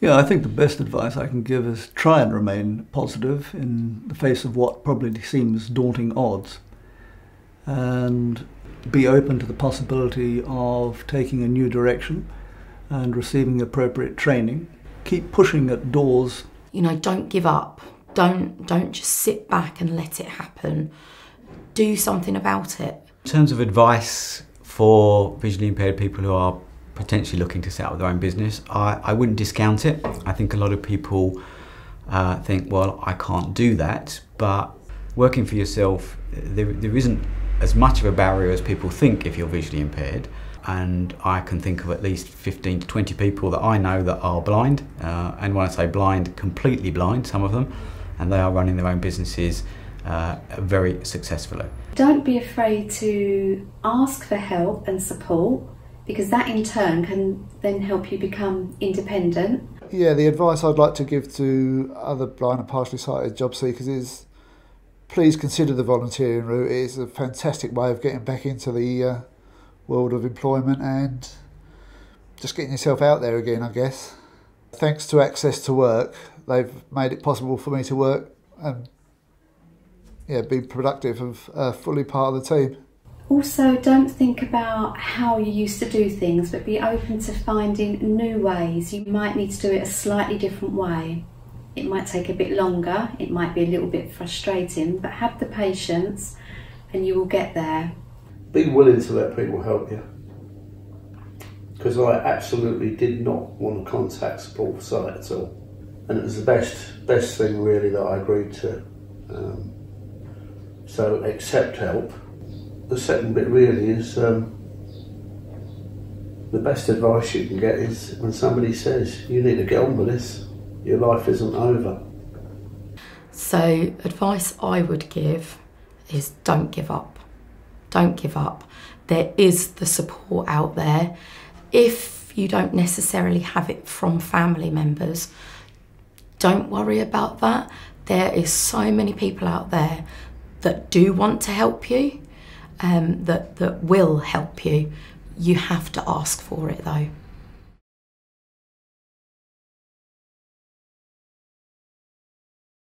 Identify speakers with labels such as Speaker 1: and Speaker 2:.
Speaker 1: Yeah, I think the best advice I can give is try and remain positive in the face of what probably seems daunting odds. And be open to the possibility of taking a new direction and receiving appropriate training. Keep pushing at doors.
Speaker 2: You know, don't give up. Don't don't just sit back and let it happen. Do something about it.
Speaker 3: In terms of advice for visually impaired people who are potentially looking to set up their own business, I, I wouldn't discount it. I think a lot of people uh, think, well, I can't do that, but working for yourself, there, there isn't as much of a barrier as people think if you're visually impaired. And I can think of at least 15 to 20 people that I know that are blind. Uh, and when I say blind, completely blind, some of them, and they are running their own businesses uh, very successfully.
Speaker 4: Don't be afraid to ask for help and support because that in turn can then help you become independent.
Speaker 5: Yeah, the advice I'd like to give to other blind and partially sighted job seekers is please consider the volunteering route. It is a fantastic way of getting back into the uh, world of employment and just getting yourself out there again, I guess. Thanks to Access to Work, they've made it possible for me to work and yeah, be productive and uh, fully part of the team.
Speaker 4: Also, don't think about how you used to do things, but be open to finding new ways. You might need to do it a slightly different way. It might take a bit longer, it might be a little bit frustrating, but have the patience and you will get there.
Speaker 6: Be willing to let people help you. Because I absolutely did not want to contact support sight at all. And it was the best best thing really that I agreed to. Um, so accept help. The second bit really is um, the best advice you can get is when somebody says you need to get on with this your life isn't over.
Speaker 2: So, advice I would give is don't give up. Don't give up. There is the support out there. If you don't necessarily have it from family members, don't worry about that. There is so many people out there that do want to help you, um, that, that will help you. You have to ask for it though.